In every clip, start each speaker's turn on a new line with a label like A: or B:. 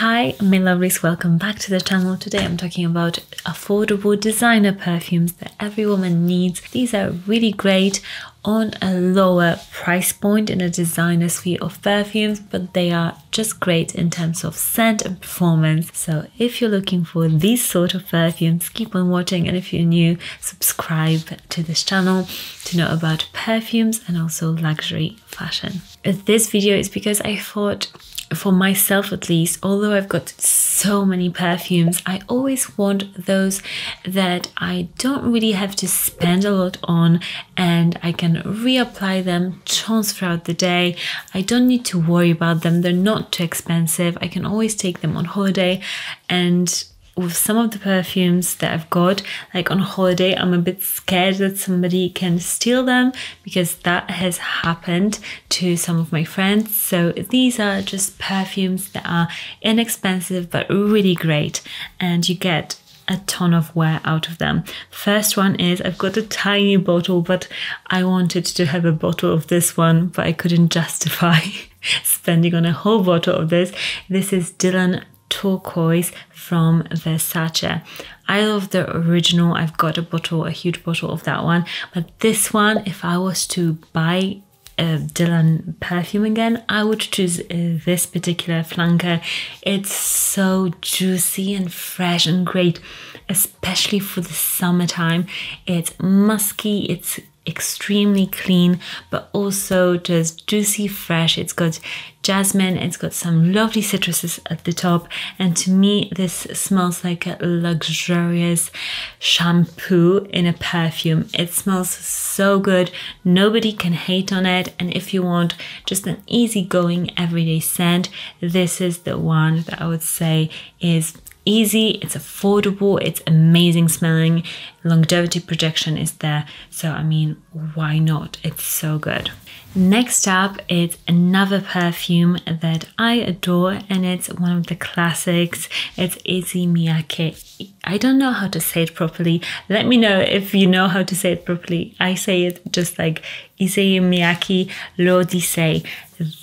A: Hi, my lovelies, welcome back to the channel. Today I'm talking about affordable designer perfumes that every woman needs. These are really great on a lower price point in a designer suite of perfumes, but they are just great in terms of scent and performance. So if you're looking for these sort of perfumes, keep on watching and if you're new, subscribe to this channel to know about perfumes and also luxury fashion. This video is because I thought for myself at least, although I've got so many perfumes, I always want those that I don't really have to spend a lot on and I can reapply them throughout the day. I don't need to worry about them, they're not too expensive. I can always take them on holiday and with some of the perfumes that I've got, like on holiday, I'm a bit scared that somebody can steal them because that has happened to some of my friends. So these are just perfumes that are inexpensive but really great, and you get a ton of wear out of them. First one is I've got a tiny bottle, but I wanted to have a bottle of this one, but I couldn't justify spending on a whole bottle of this. This is Dylan turquoise from Versace. I love the original. I've got a bottle, a huge bottle of that one. But this one, if I was to buy a Dylan perfume again, I would choose uh, this particular flanker. It's so juicy and fresh and great, especially for the summertime. It's musky, it's extremely clean, but also just juicy, fresh. It's got jasmine, it's got some lovely citruses at the top, and to me, this smells like a luxurious shampoo in a perfume. It smells so good, nobody can hate on it, and if you want just an easygoing everyday scent, this is the one that I would say is easy, it's affordable, it's amazing smelling, longevity projection is there. So, I mean, why not? It's so good. Next up is another perfume that I adore, and it's one of the classics. It's Issey Miyake. I don't know how to say it properly. Let me know if you know how to say it properly. I say it just like Issey Miyake L'Eau d'Issey.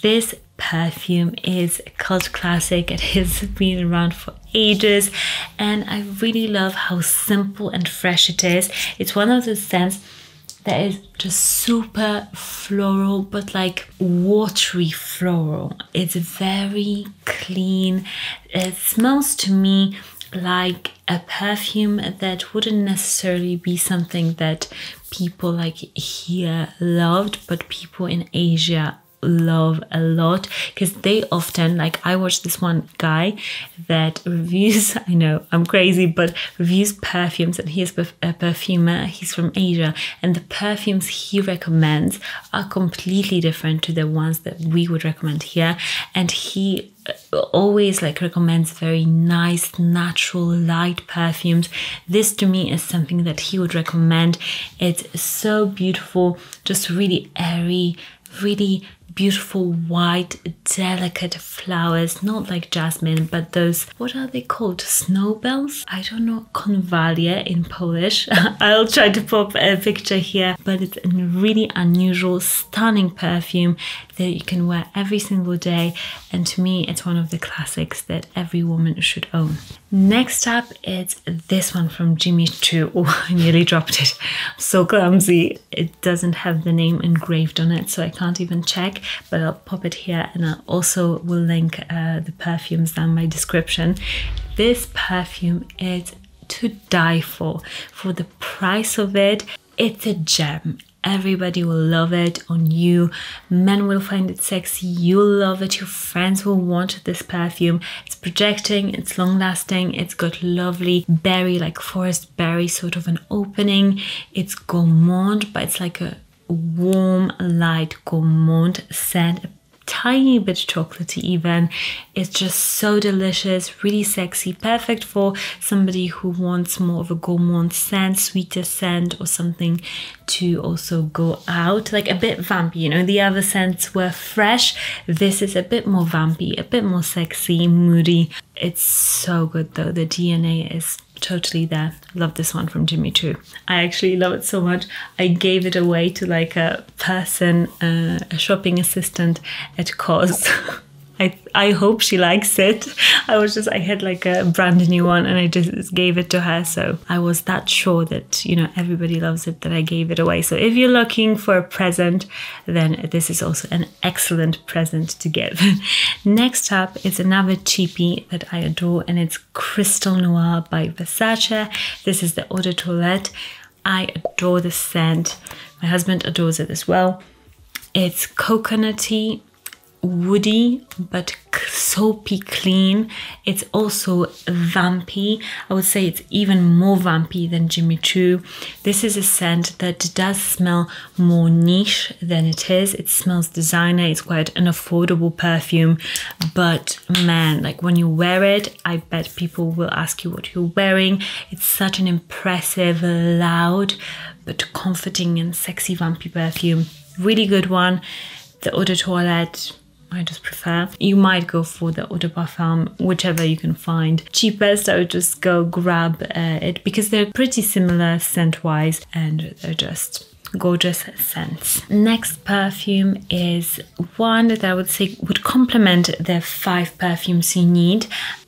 A: This perfume is a cult classic. It has been around for ages and I really love how simple and fresh it is. It's one of those scents that is just super floral but like watery floral. It's very clean. It smells to me like a perfume that wouldn't necessarily be something that people like here loved, but people in Asia love a lot because they often like I watch this one guy that reviews I know I'm crazy but reviews perfumes and he's a perfumer. He's from Asia and the perfumes he recommends are completely different to the ones that we would recommend here. And he uh, always like recommends very nice natural light perfumes. This to me is something that he would recommend. It's so beautiful just really airy really beautiful white delicate flowers not like jasmine but those what are they called? Snowbells? I don't know konwalia in polish. I'll try to pop a picture here but it's a really unusual stunning perfume that you can wear every single day. And to me it's one of the classics that every woman should own next up it's this one from jimmy choo oh i nearly dropped it I'm so clumsy it doesn't have the name engraved on it so i can't even check but I'll pop it here and I also will link uh, the perfumes down my description. This perfume is to die for. For the price of it, it's a gem. Everybody will love it on you. Men will find it sexy. You'll love it. Your friends will want this perfume. It's projecting, it's long lasting, it's got lovely berry, like forest berry, sort of an opening. It's gourmand, but it's like a warm, light gourmand scent, tiny bit chocolatey even. It's just so delicious, really sexy, perfect for somebody who wants more of a gourmand scent, sweeter scent, or something to also go out, like a bit vampy. You know, the other scents were fresh. This is a bit more vampy, a bit more sexy, moody. It's so good though. The DNA is totally there. Love this one from Jimmy Choo. I actually love it so much. I gave it away to like a person, uh, a shopping assistant at COS. I I hope she likes it. I was just I had like a brand new one and I just gave it to her. So I was that sure that you know everybody loves it that I gave it away. So if you're looking for a present, then this is also an excellent present to give. Next up is another cheapie that I adore and it's Crystal Noir by Versace. This is the Eau de Toilette. I adore the scent. My husband adores it as well. It's coconutty woody but soapy clean. It's also vampy. I would say it's even more vampy than Jimmy Choo. This is a scent that does smell more niche than it is. It smells designer. It's quite an affordable perfume, but man, like when you wear it, I bet people will ask you what you're wearing. It's such an impressive, loud, but comforting and sexy vampy perfume. Really good one. The Eau de Toilette I just prefer. You might go for the Eau de Parfum, whichever you can find. Cheapest, I would just go grab uh, it because they're pretty similar scent wise and they're just gorgeous scents. Next perfume is one that I would say would complement the five perfumes you need.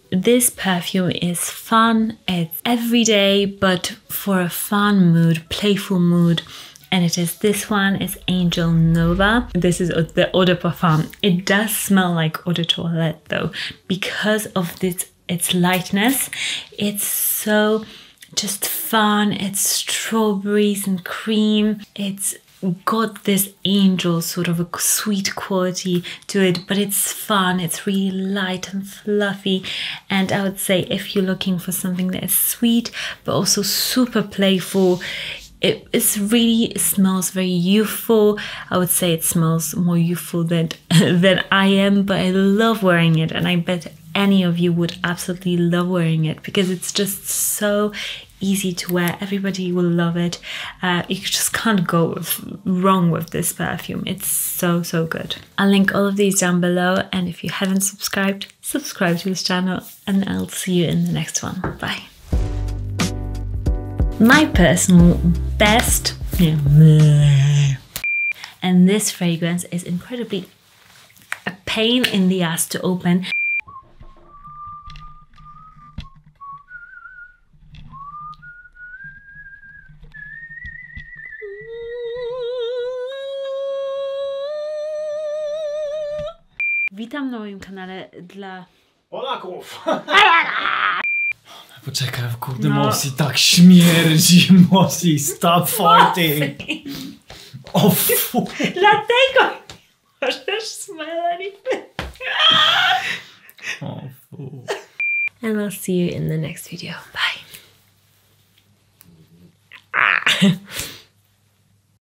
A: This perfume is fun, it's everyday, but for a fun mood, playful mood and it is this one is Angel Nova. This is uh, the Eau de Parfum. It does smell like Eau de Toilette though because of this its lightness. It's so just fun. It's strawberries and cream. It's got this angel sort of a sweet quality to it, but it's fun. It's really light and fluffy. And I would say if you're looking for something that is sweet but also super playful, it it's really it smells very youthful. I would say it smells more youthful than than I am, but I love wearing it, and I bet any of you would absolutely love wearing it because it's just so easy to wear. Everybody will love it. Uh, you just can't go with, wrong with this perfume. It's so so good. I'll link all of these down below, and if you haven't subscribed, subscribe to this channel, and I'll see you in the next one. Bye. My personal best. And this fragrance is incredibly a pain in the ass to open. Witam na moim kanale dla
B: Polaków! Poczekaj, kurde, no. Mossy tak śmierdzi, Mossy, stop fighting! O fu!
A: Dlatego możesz smell.
B: O fu.
A: And I'll see you in the next video. Bye. Ah.